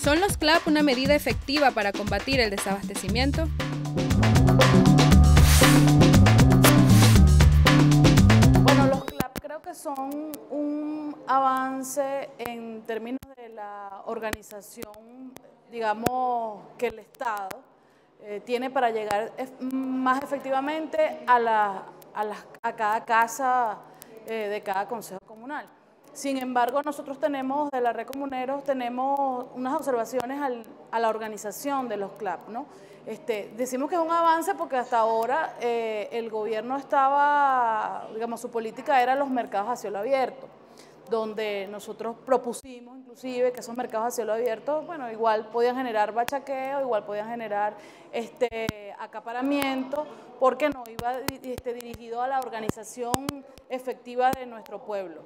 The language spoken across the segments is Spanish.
¿Son los CLAP una medida efectiva para combatir el desabastecimiento? Bueno, los CLAP creo que son un avance en términos de la organización, digamos, que el Estado eh, tiene para llegar más efectivamente a, la, a, cada casa eh, de cada consejo comunal. Sin embargo, nosotros tenemos, de la Red Comuneros, tenemos unas observaciones a la organización de los CLAP. ¿no? Este, decimos que es un avance porque hasta ahora eh, el gobierno estaba, digamos, su política era los mercados a cielo abierto, donde nosotros propusimos inclusive que esos mercados a cielo abierto, bueno, igual podían generar bachaqueo, igual podían generar este, acaparamiento, porque no iba este, dirigido a la organización efectiva de nuestro pueblo.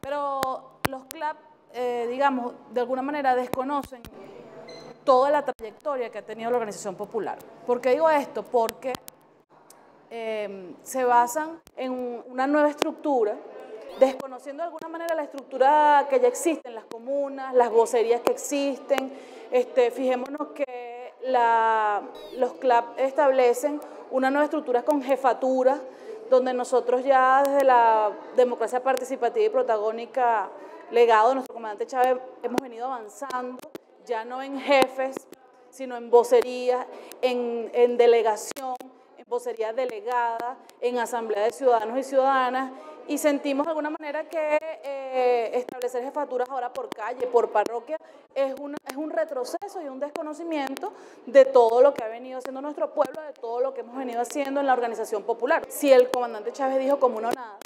Pero los CLAP, eh, digamos, de alguna manera desconocen toda la trayectoria que ha tenido la organización popular. ¿Por qué digo esto? Porque eh, se basan en una nueva estructura, desconociendo de alguna manera la estructura que ya existe en las comunas, las vocerías que existen. Este, fijémonos que los CLAP establecen una nueva estructura con jefaturas donde nosotros ya desde la democracia participativa y protagónica, legado de nuestro comandante Chávez, hemos venido avanzando, ya no en jefes, sino en vocería, en, en delegación, en vocería delegada, en asamblea de ciudadanos y ciudadanas, y sentimos de alguna manera que eh, establecer jefaturas ahora por calle, por parroquia, es un, es un retroceso y un desconocimiento de todo lo que ha venido haciendo nuestro pueblo, de todo lo que hemos venido haciendo en la organización popular. Si el comandante Chávez dijo como no nada,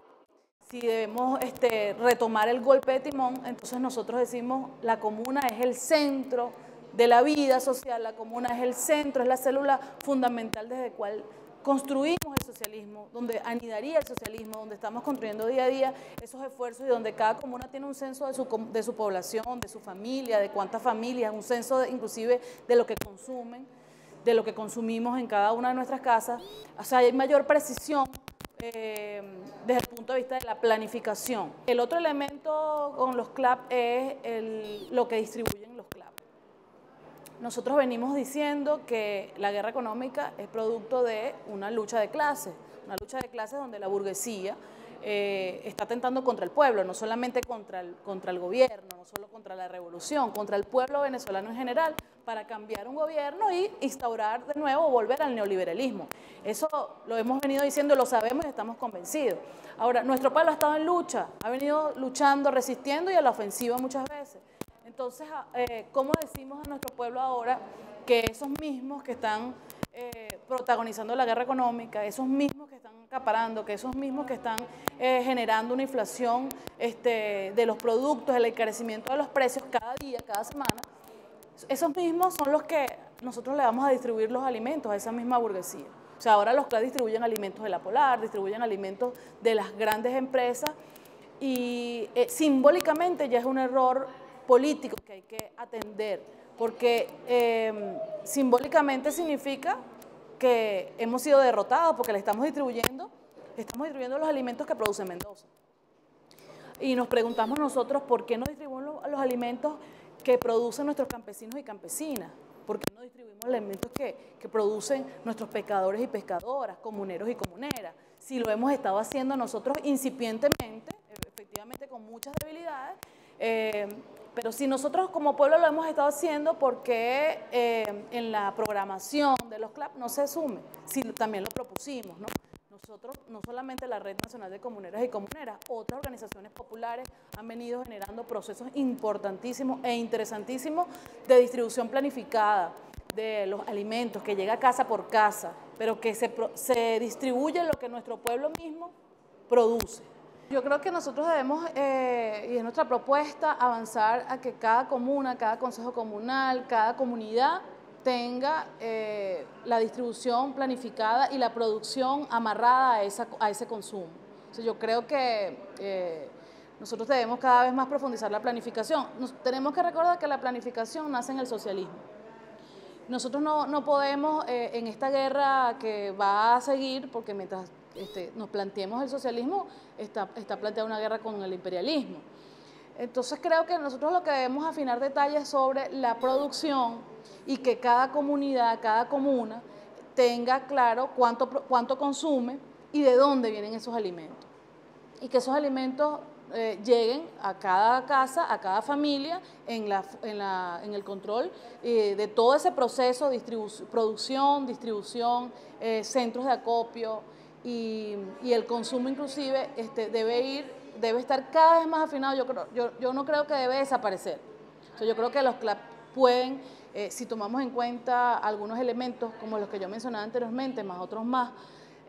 si debemos este, retomar el golpe de timón, entonces nosotros decimos la comuna es el centro de la vida social, la comuna es el centro, es la célula fundamental desde cual construimos el socialismo, donde anidaría el socialismo, donde estamos construyendo día a día esos esfuerzos y donde cada comuna tiene un censo de su, de su población, de su familia, de cuántas familias, un censo inclusive de lo que consumen, de lo que consumimos en cada una de nuestras casas. O sea, hay mayor precisión eh, desde el punto de vista de la planificación. El otro elemento con los CLAP es lo que CLAP. Nosotros venimos diciendo que la guerra económica es producto de una lucha de clases, una lucha de clases donde la burguesía eh, está atentando contra el pueblo, no solamente contra el, contra el gobierno, no solo contra la revolución, contra el pueblo venezolano en general, para cambiar un gobierno y instaurar de nuevo, volver al neoliberalismo. Eso lo hemos venido diciendo, lo sabemos y estamos convencidos. Ahora, nuestro pueblo ha estado en lucha, ha venido luchando, resistiendo y a la ofensiva muchas veces. Entonces, ah, eh, ¿cómo decimos a nuestro pueblo ahora que esos mismos que están eh, protagonizando la guerra económica, esos mismos que están acaparando, que esos mismos que están eh, generando una inflación este, de los productos, el encarecimiento de los precios cada día, cada semana, esos mismos son los que nosotros le vamos a distribuir los alimentos a esa misma burguesía. O sea, ahora los que distribuyen alimentos de la Polar, distribuyen alimentos de las grandes empresas y simbólicamente ya es un error político que hay que atender, porque em, simbólicamente significa que hemos sido derrotados porque le estamos distribuyendo, estamos distribuyendo los alimentos que produce Mendoza. Y nos preguntamos nosotros por qué no distribuimos los, alimentos que producen nuestros campesinos y campesinas, por qué no distribuimos alimentos que, que producen nuestros pescadores y pescadoras, comuneros y comuneras. Si lo hemos estado haciendo nosotros incipientemente, efectivamente con muchas debilidades, eh, pero si nosotros como pueblo lo hemos estado haciendo, ¿por qué eh, en la programación de los CLAP no se sume? Si también lo propusimos, ¿no? Nosotros, no solamente la Red Nacional de Comuneras y Comuneras, otras organizaciones populares han venido generando procesos importantísimos e interesantísimos de distribución planificada de los alimentos, que llega casa por casa, pero que se distribuye lo que nuestro pueblo mismo produce. Yo creo que nosotros debemos, eh, y es nuestra propuesta, avanzar a que cada comuna, cada consejo comunal, cada comunidad tenga eh, la distribución planificada y la producción amarrada a, esa, a ese consumo. yo creo que eh, nosotros debemos cada vez más profundizar la planificación. tenemos que recordar que la planificación nace en el socialismo. Nosotros no, no podemos, en esta guerra que va a seguir, porque mientras este, nos planteemos el socialismo, está, está planteada una guerra con el imperialismo. Entonces creo que nosotros lo que debemos afinar detalles sobre la producción y que cada comunidad, cada comuna, tenga claro cuánto, cuánto consume y de dónde vienen esos alimentos. Y que esos alimentos eh, lleguen a cada casa, a cada familia, en, la, en, la, en el control eh, de todo ese proceso, producción, distribución, eh, centros de acopio y, el consumo inclusive este, debe ir, debe estar cada vez más afinado. Yo, creo, yo, no creo que debe desaparecer. yo creo que los CLAP pueden, si tomamos en cuenta algunos elementos como los que yo mencionaba anteriormente, más otros más,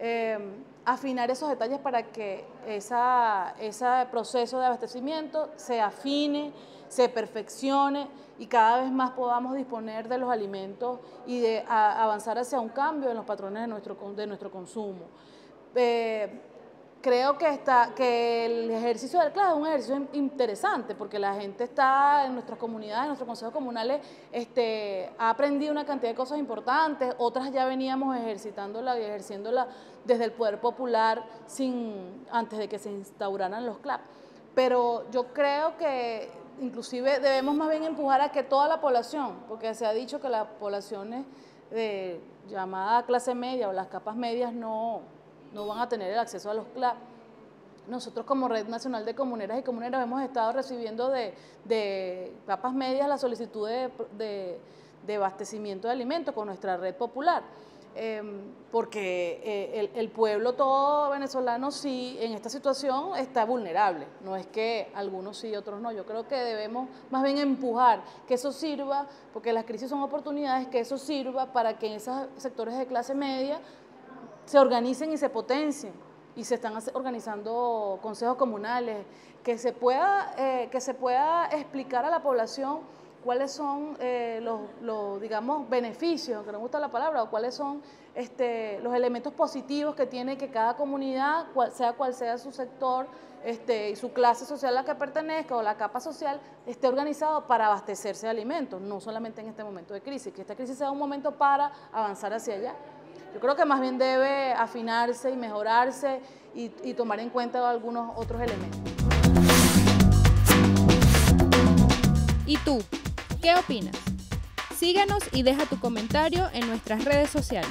Em, afinar esos detalles para que esa, ese proceso de abastecimiento se afine, se perfeccione y cada vez más podamos disponer de los alimentos y de avanzar hacia un cambio en los patrones de nuestro, de nuestro consumo. Eh, creo que, está, que el ejercicio del CLAS es un ejercicio interesante porque la gente está en nuestras comunidades, en nuestros consejos comunales, este, ha aprendido una cantidad de cosas importantes, otras ya veníamos ejercitándola y ejerciéndola desde el poder popular sin, antes de que se instauraran los CLAP. Pero yo creo que inclusive debemos más bien empujar a que toda la población, porque se ha dicho que las poblaciones de llamada clase media o las capas medias no no van a tener el acceso a los CLAP. Nosotros como Red Nacional de Comuneras y Comuneras hemos estado recibiendo de, de capas medias la solicitud de, abastecimiento de alimentos con nuestra red popular. Em, porque eh, el, pueblo todo venezolano sí en esta situación está vulnerable, no es que algunos sí y otros no, yo creo que debemos más bien empujar que eso sirva, porque las crisis son oportunidades, que eso sirva para que en esos sectores de clase media se organicen y se potencien. Y se están organizando consejos comunales, que se pueda, eh, que se pueda explicar a la población cuáles son eh, los, digamos, beneficios, que no me gusta la palabra, o cuáles son este, los elementos positivos que tiene que cada comunidad, sea cual sea su sector este, y su clase social a la que pertenezca o la capa social, esté organizado para abastecerse de alimentos, no solamente en este momento de crisis, que esta crisis sea un momento para avanzar hacia allá. Yo creo que más bien debe afinarse y mejorarse y, tomar en cuenta algunos otros elementos. ¿Y tú? ¿Qué opinas? Síguenos y deja tu comentario en nuestras redes sociales.